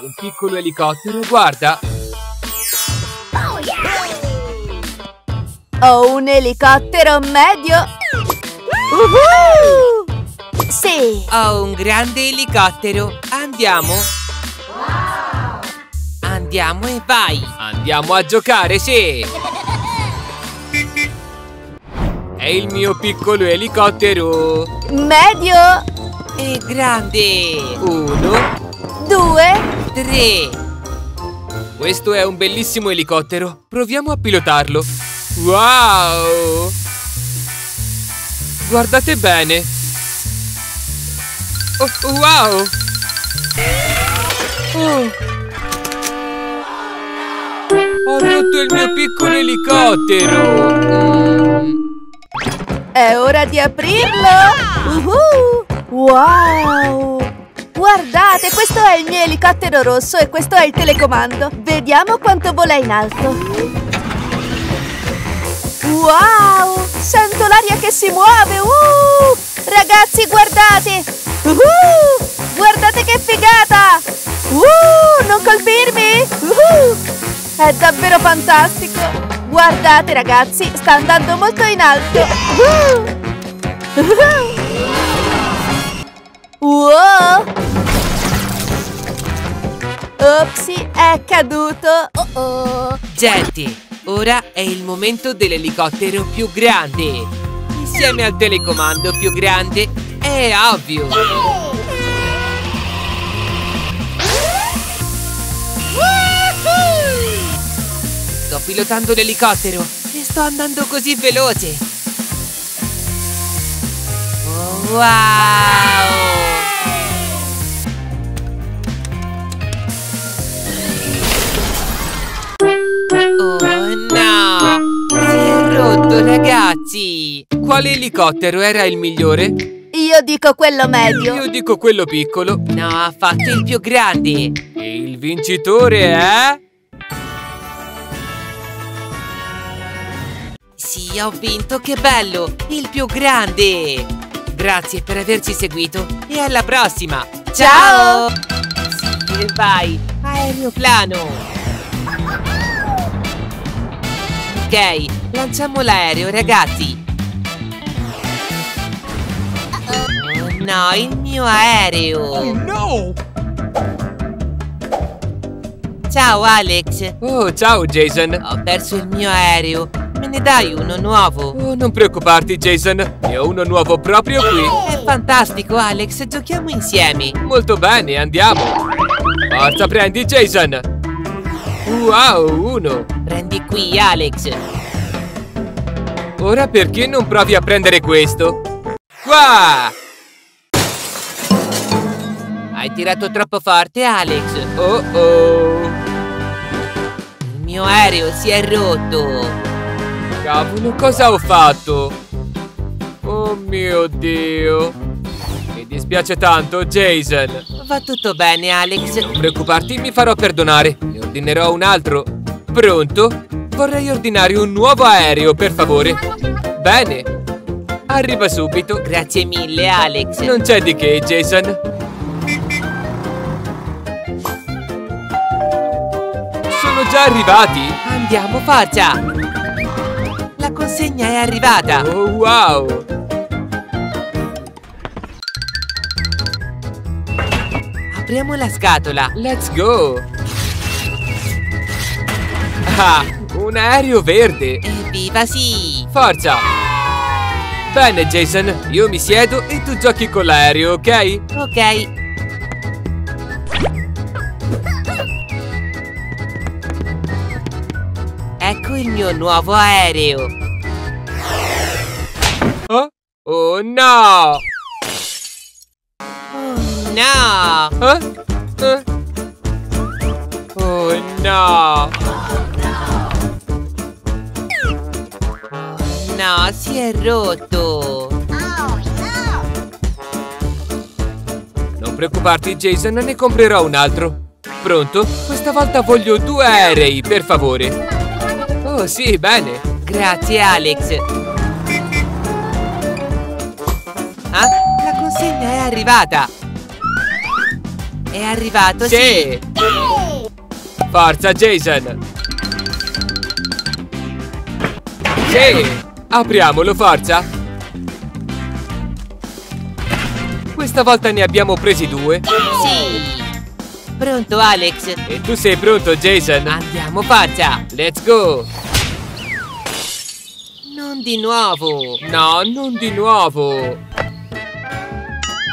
Un piccolo elicottero, guarda! Ho un elicottero medio! Uhu! Sì! Ho un grande elicottero. Andiamo? Andiamo e vai! Andiamo a giocare, sì! È il mio piccolo elicottero! Medio! E grande! Uno, Due! Tre! questo è un bellissimo elicottero! Proviamo a pilotarlo! Wow! Guardate bene! Oh, wow! Oh. Ho rotto il mio piccolo elicottero! È ora di aprirlo! Uhu! Wow! Guardate, questo è il mio elicottero rosso e questo è il telecomando. Vediamo quanto vola in alto. Wow! Sento l'aria che si muove! Uh! Ragazzi, guardate! Uh! Guardate che figata! Uh! Non colpirmi! Uh! È davvero fantastico! Guardate, ragazzi, sta andando molto in alto! Uh! Wow! Opsi, è caduto! Oh oh! Gente, ora è il momento dell'elicottero più grande. Insieme al telecomando più grande, è ovvio. Sto pilotando l'elicottero e sto andando così veloce. Oh, wow! Quale elicottero era il migliore? Io dico quello medio! Io dico quello piccolo. No, ha fatto il più grande! E il vincitore è... Sì, ho vinto, che bello! Il più grande! Grazie per averci seguito e alla prossima! Ciao! Sì, vai! Aeroplano! Ok, lanciamo l'aereo, ragazzi! No, il mio aereo! no! Ciao Alex! Oh, ciao Jason! Ho perso il mio aereo! Me ne dai uno nuovo? Oh, non preoccuparti Jason, ne ho uno nuovo proprio qui. È fantastico Alex, giochiamo insieme! Molto bene, andiamo! Forza, prendi Jason! Wow, uno! Prendi qui Alex! Ora perché non provi a prendere questo? Qua! Hai tirato troppo forte Alex! Oh oh! Il mio aereo si è rotto! Cavolo, cosa ho fatto? Oh mio Dio! Mi dispiace tanto, Jason! Va tutto bene Alex! Non preoccuparti, mi farò perdonare. Ne ordinerò un altro. Pronto? Vorrei ordinare un nuovo aereo, per favore. Bene. Arriva subito. Grazie mille Alex! Non c'è di che, Jason. Già arrivati. Andiamo, forza! La consegna è arrivata! Oh, wow. Apriamo la scatola! Let's go. Ah, un aereo verde. Evviva sì! Forza. Bene, Jason. Io mi siedo e tu giochi con l'aereo, ok? Ok! Il mio nuovo aereo! Oh? Oh no! Oh no! Eh? Eh? Oh no! No, si è rotto! Non preoccuparti, Jason, ne comprerò un altro. Pronto? Questa volta voglio due aerei, per favore. Oh, sì, bene. Grazie Alex! Ah, la consegna è arrivata! È arrivato, sì! Sì! Forza, Jason! Sì! Apriamolo, forza! Questa volta ne abbiamo presi due. Sì! Pronto, Alex? E tu sei pronto, Jason? Andiamo, forza! Let's go! Non di nuovo! No, non di nuovo!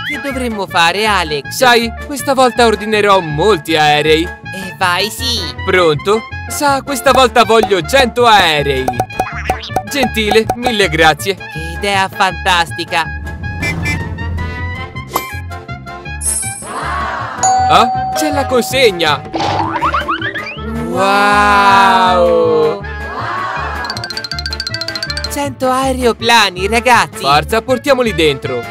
Che dovremmo fare, Alex? Sai, questa volta ordinerò molti aerei. E vai, sì! Pronto? Sa, questa volta voglio 100 aerei. Gentile, mille grazie. Che idea fantastica! Ah, c'è la consegna. Wow! 100 aeroplani, ragazzi! Forza, portiamoli dentro.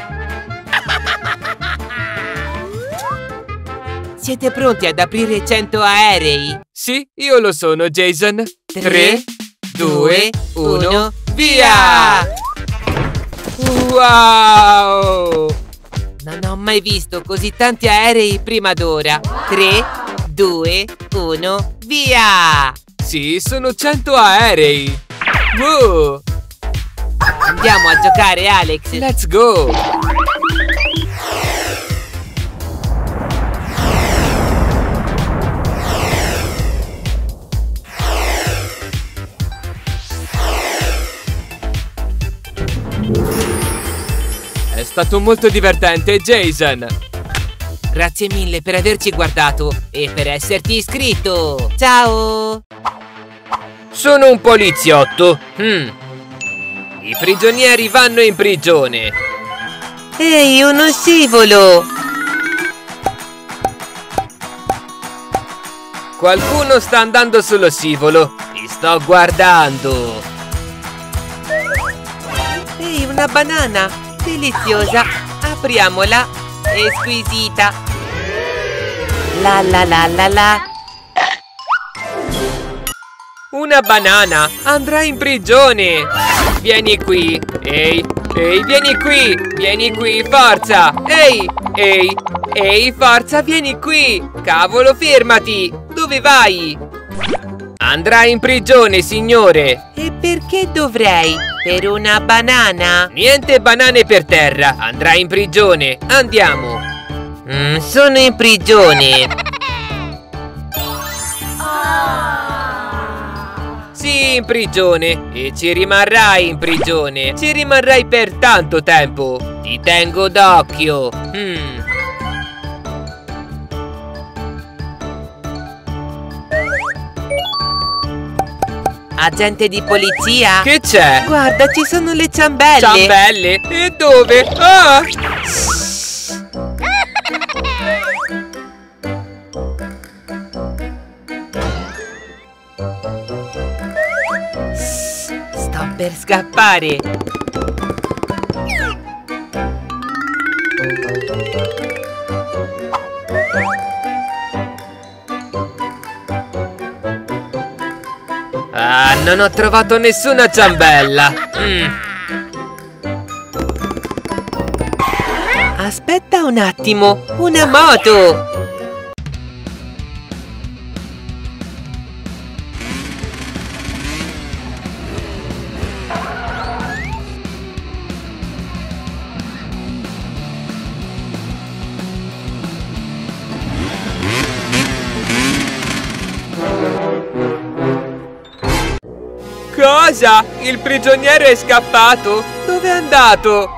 Siete pronti ad aprire 100 aerei? Sì, io lo sono, Jason. 3, 2, 1, via! Wow! Non ho mai visto così tanti aerei prima d'ora. 3, 2, 1, via! Sì, sono 100 aerei. Wow! Andiamo a giocare, Alex! Let's go! È stato molto divertente, Jason! Grazie mille per averci guardato e per esserti iscritto! Ciao! Sono un poliziotto. Hmm. I prigionieri vanno in prigione. Ehi, uno scivolo! Qualcuno sta andando sullo scivolo. Ti sto guardando. Ehi, una banana! Deliziosa! Apriamola! È squisita! La la la la la! Una banana andrà in prigione. Vieni qui. Ehi, ehi, vieni qui. Vieni qui, forza. Ehi, ehi, ehi, forza, vieni qui. Cavolo, fermati. Dove vai? Andrà in prigione, signore. E perché dovrei? Per una banana? Niente banane per terra. Andrà in prigione. Andiamo. Mm, sono in prigione! In prigione. E ci rimarrai in prigione. Ci rimarrai per tanto tempo. Ti tengo d'occhio. Hmm. Agente di polizia? Che c'è? Guarda, ci sono le ciambelle! Ciambelle? E dove? Ah! Per scappare! Ah, non ho trovato nessuna ciambella. Mm. Aspetta un attimo! Una moto! Cosa? Il prigioniero è scappato? Dove è andato?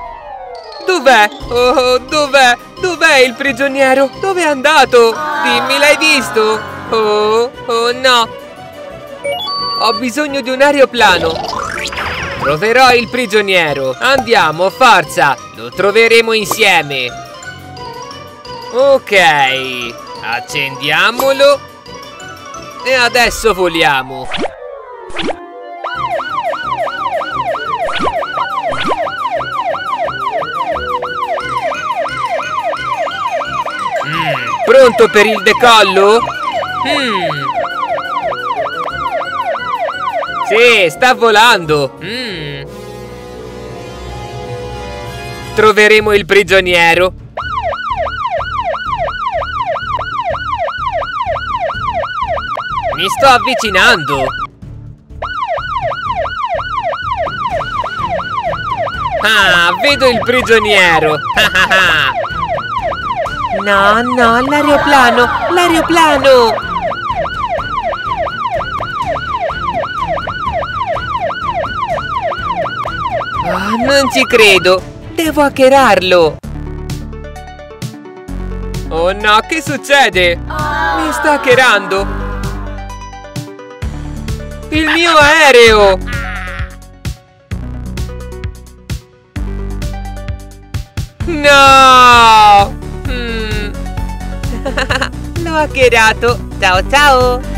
Dov'è? Oh, dov'è? Dov'è il prigioniero? Dove è andato? Dimmi, l'hai visto? Oh, oh no. Ho bisogno di un aeroplano. Troverò il prigioniero. Andiamo, forza. Lo troveremo insieme. Ok. Accendiamolo. E adesso voliamo. pronto per il decollo? Mm. Sì, sta volando. Mm. Troveremo il prigioniero. Mi sto avvicinando. Ah, vedo il prigioniero. Ah no, no, l'aeroplano! L'aeroplano! Ah, non ci credo! Devo hackerarlo! Oh no, che succede? Mi sta hackerando! Il mio aereo! No! Mm. L'ho hackerato! Ciao ciao!